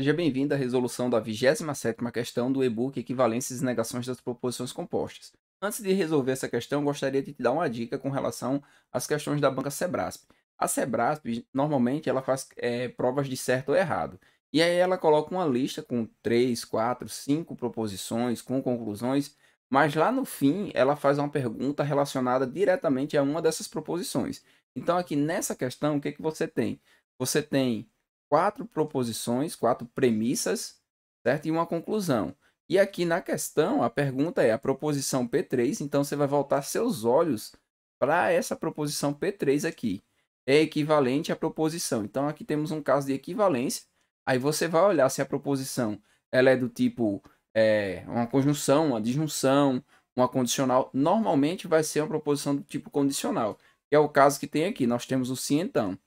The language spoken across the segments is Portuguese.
Seja bem-vindo à resolução da 27ª questão do e-book Equivalências e Negações das Proposições Compostas. Antes de resolver essa questão, gostaria de te dar uma dica com relação às questões da banca Sebrasp. A Sebrasp, normalmente, ela faz é, provas de certo ou errado. E aí ela coloca uma lista com 3, 4, 5 proposições, com conclusões, mas lá no fim ela faz uma pergunta relacionada diretamente a uma dessas proposições. Então aqui nessa questão, o que, que você tem? Você tem quatro proposições, quatro premissas, certo? E uma conclusão. E aqui na questão, a pergunta é a proposição P3, então você vai voltar seus olhos para essa proposição P3 aqui. É equivalente à proposição. Então aqui temos um caso de equivalência. Aí você vai olhar se a proposição ela é do tipo é, uma conjunção, uma disjunção, uma condicional. Normalmente vai ser uma proposição do tipo condicional. Que é o caso que tem aqui. Nós temos o se então.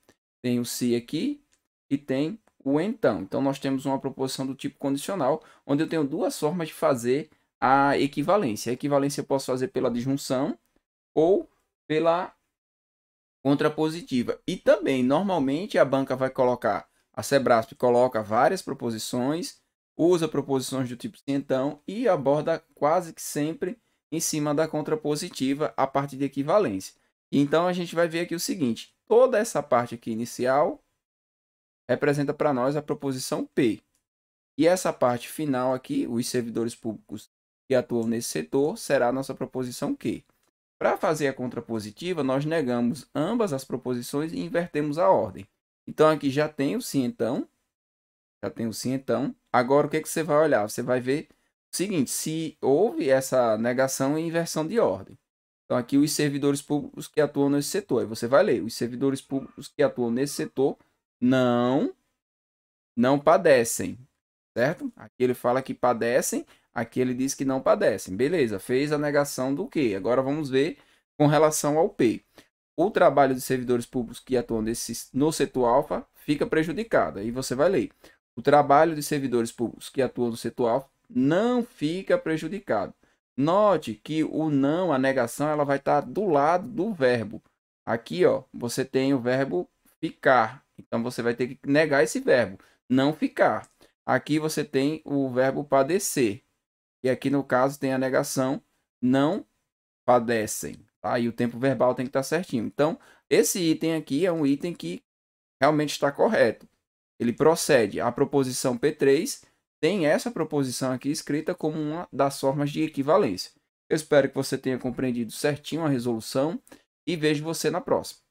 Tem o se aqui e tem o então. Então, nós temos uma proposição do tipo condicional, onde eu tenho duas formas de fazer a equivalência. A equivalência eu posso fazer pela disjunção ou pela contrapositiva. E também, normalmente, a banca vai colocar, a Sebrasp coloca várias proposições, usa proposições do tipo então, e aborda quase que sempre em cima da contrapositiva a parte de equivalência. Então, a gente vai ver aqui o seguinte, toda essa parte aqui inicial representa para nós a proposição P. E essa parte final aqui, os servidores públicos que atuam nesse setor, será a nossa proposição Q. Para fazer a contrapositiva, nós negamos ambas as proposições e invertemos a ordem. Então, aqui já tem o sim, então. Já tem o sim, então. Agora, o que, que você vai olhar? Você vai ver o seguinte, se houve essa negação e inversão de ordem. Então, aqui, os servidores públicos que atuam nesse setor. Aí você vai ler, os servidores públicos que atuam nesse setor não não padecem, certo? Aqui ele fala que padecem, aqui ele diz que não padecem. Beleza, fez a negação do que? Agora vamos ver com relação ao P. O trabalho de servidores públicos que atuam nesse, no setor alfa fica prejudicado. Aí você vai ler. O trabalho de servidores públicos que atuam no setor alfa não fica prejudicado. Note que o não, a negação, ela vai estar do lado do verbo. Aqui, ó, você tem o verbo ficar. Então você vai ter que negar esse verbo, não ficar. Aqui você tem o verbo padecer. E aqui no caso tem a negação não padecem. Tá? E o tempo verbal tem que estar certinho. Então, esse item aqui é um item que realmente está correto. Ele procede. A proposição P3 tem essa proposição aqui escrita como uma das formas de equivalência. Eu espero que você tenha compreendido certinho a resolução e vejo você na próxima.